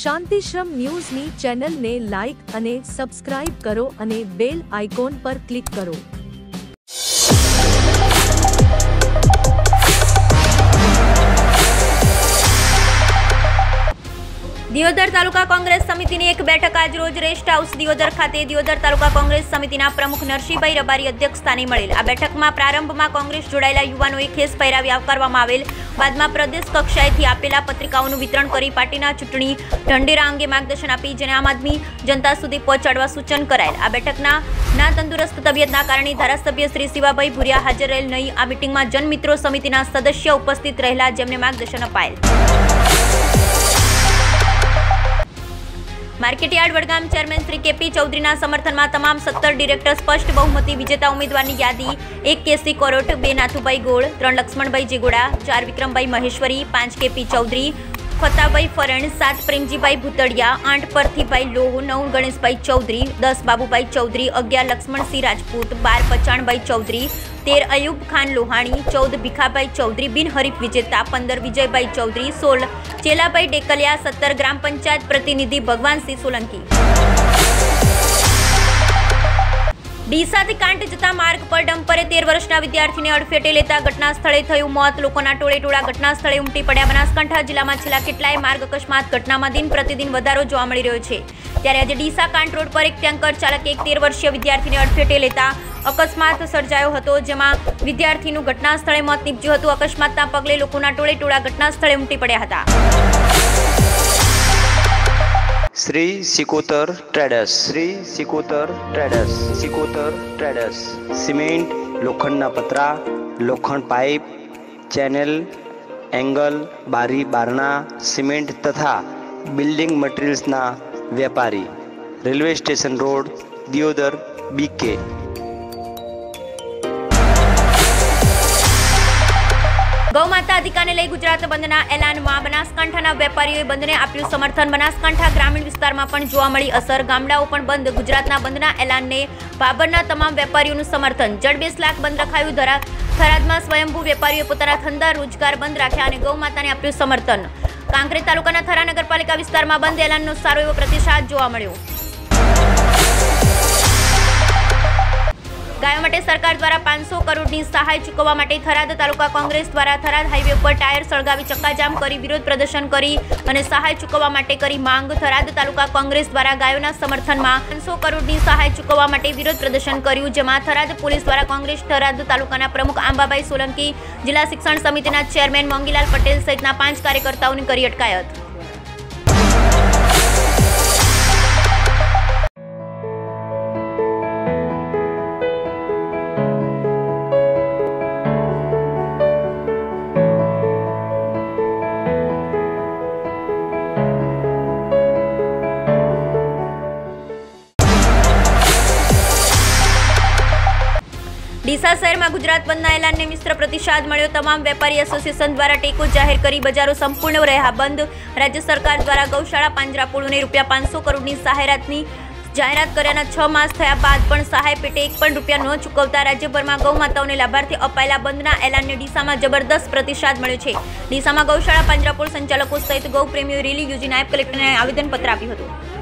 શાંતિશ્રમ ન્યૂઝની ચેનલને લાઇક અને સબસ્ક્રાઇબ કરો અને બેલ આઇકોન પર ક્લિક કરો. દિયોદર તાલુકા કોંગ્રેસ સમિતિની એક બેઠક આજ રોજ રેસ્ટ હાઉસ દિયોદર ખાતે દિયોદર તાલુકા કોંગ્રેસ સમિતિના પ્રમુખ નરસિંહભાઈ રબારી અધ્યક્ષ સ્થાને મળેલ. આ બેઠકમાં પ્રારંભમાં કોંગ્રેસ જોડાયેલા યુવાનોએ ખેસ પહેરાવી આવકારવામાં આવેલ. બાદમાં પ્રદેશ કક્ષાએથી આપેલા પત્રિકાઓનું વિતરણ કરી પાર્ટીના ચૂંટણી ઢંઢેરા અંગે માર્ગદર્શન આપી જેને આમ આદમી જનતા સુધી પહોંચાડવા સૂચન કરાયેલ. આ બેઠકના ના તંદુરસ્ત તબિયતના કારણે ધારાસભ્ય શ્રી શિવાભાઈ ભુરિયા હાજર રહેલ નહીં. આ મિટિંગમાં જનમિત્રો સમિતિના સદસ્ય ઉપસ્થિત રહેલા જેમને માર્ગદર્શન અપાયેલ. Market yard Vadgam chairman Shri K P ચૌધરીના સમર્થનમાં તમામ સત્તર ડિરેક્ટર સ્પષ્ટ બહુમતી વિજેતા ઉમેદવારની યાદી, એક કેસી કોરોટ, બે નાથુભાઈ ગોળ, ત્રણ લક્ષ્મણભાઈ જીગોડા, ચાર વિક્રમભાઈ મહેશ્વરી, પાંચ કેપી ચૌધરી ફતાભાઈ ફરણ, સાત પ્રેમજીભાઈ ભૂતડિયા, આઠ પરથીભાઈ લોહ, નવ ગણેશભાઈ ચૌધરી, દસ બાબુભાઈ ચૌધરી, અગિયાર લક્ષ્મણસિંહ રાજપૂત, બાર પચાણભાઈ ચૌધરી, તેર અયુબ ખાન લોહાણી, ચૌદ ભીખાભાઈ ચૌધરી બિનહરીફ વિજેતા, પંદર વિજયભાઈ ચૌધરી, સોળ ચેલાભાઈ ડેકલિયા, સત્તર ગ્રામ પંચાયત પ્રતિનિધિ ભગવાનસિંહ સોલંકી ડીસાથી કાંઠ જતા માર્ગ પર ડમ્પરે તેર વર્ષના વિદ્યાર્થીને અડફેટે લેતા ઘટના સ્થળે થયું મોત. લોકોના ટોળે ટોળા ઘટના સ્થળે ઉમટી પડ્યા. બનાસકાંઠા જિલ્લામાં છેલ્લા કેટલાય માર્ગ અકસ્માત ઘટનામાં દિન પ્રતિદિન વધારો જોવા મળી રહ્યો છે. ત્યારે આજે ડીસા કાંઠ રોડ પર એક ટેન્કર ચાલક એક તેર વર્ષીય વિદ્યાર્થીને અડફેટે લેતા અકસ્માત સર્જાયો હતો, જેમાં વિદ્યાર્થીનું ઘટના સ્થળે મોત નીપજ્યું હતું. અકસ્માતના પગલે લોકોના ટોળે ટોળા ઘટના સ્થળે ઉમટી પડ્યા હતા. Shri Sikotar traders. Shri Sikotar traders. Sikotar traders. Cement, લોખંડના પતરા, લોખંડ પાઇપ, ચેનલ, એંગલ, બારી, બારણા, સિમેન્ટ તથા બિલ્ડિંગ મટીરિયલ્સના વેપારી. Railway station road, Deodar, BK. ગૌમાતા અધિકારને લઈ ગુજરાત બંધના એલાનમાં બનાસકાંઠાના વેપારીઓએ બંધને આપ્યું સમર્થન. બનાસકાંઠા ગ્રામીણ વિસ્તારમાં પણ જોવા મળી અસર. ગામડાઓ પણ બંધ. ગુજરાતના બંધના એલાનને ભાભરના તમામ વેપારીઓનું સમર્થન. જડબેસ લાખ બંધ રખાયું. ધરા થરાદમાં સ્વયંભૂ વેપારીઓએ પોતાના ધંધા રોજગાર બંધ રાખ્યા અને ગૌમાતાને આપ્યું સમર્થન. કાંકરેજ તાલુકાના થરા નગરપાલિકા વિસ્તારમાં બંધ એલાનનો સારો એવો પ્રતિસાદ જોવા મળ્યો. માટે સરકાર દ્વારા પાંચસો કરોડની સહાય ચૂકવવા માટે થરાદ તાલુકા કોંગ્રેસ દ્વારા થરાદ હાઈવે ઉપર ટાયર સળગાવી ચક્કાજામ કરી વિરોધ પ્રદર્શન કરી અને સહાય ચૂકવવા માટે કરી માંગ. થરાદ તાલુકા કોંગ્રેસ દ્વારા ગાયોના સમર્થનમાં પાંચસો કરોડની સહાય ચૂકવવા માટે વિરોધ પ્રદર્શન કર્યું, જેમાં થરાદ પોલીસ દ્વારા કોંગ્રેસ થરાદ તાલુકાના પ્રમુખ આંબાભાઈ સોલંકી, જિલ્લા શિક્ષણ સમિતિના ચેરમેન મોંગીલાલ પટેલ સહિતના પાંચ કાર્યકર્તાઓની કરી અટકાયત. ડીસા શહેરમાં ગુજરાત બંધના એલાનને મિશ્ર પ્રતિસાદ મળ્યો. તમામ વેપારી એસોસિએશન દ્વારા ટેકો જાહેર કરી બજારો સંપૂર્ણ રહ્યા બંધ. રાજ્ય સરકાર દ્વારા ગૌશાળા પાંજરાપોળોને રૂપિયા પાંચસો કરોડની જાહેરાતની જાહેરાત કર્યાના છ માસ થયા બાદ પણ સહાય પેટે એક પણ રૂપિયા ન ચૂકવતા રાજ્યભરમાં ગૌમાતાઓને લાભાર્થી અપાયેલા બંધના એલાનને ડીસામાં જબરદસ્ત પ્રતિસાદ મળ્યો છે. ડીસામાં ગૌશાળા પાંજરાપોળ સંચાલકો સહિત ગૌ પ્રેમીઓ રેલી યોજી નાયબ કલેક્ટરને આવેદનપત્ર આપ્યું હતું.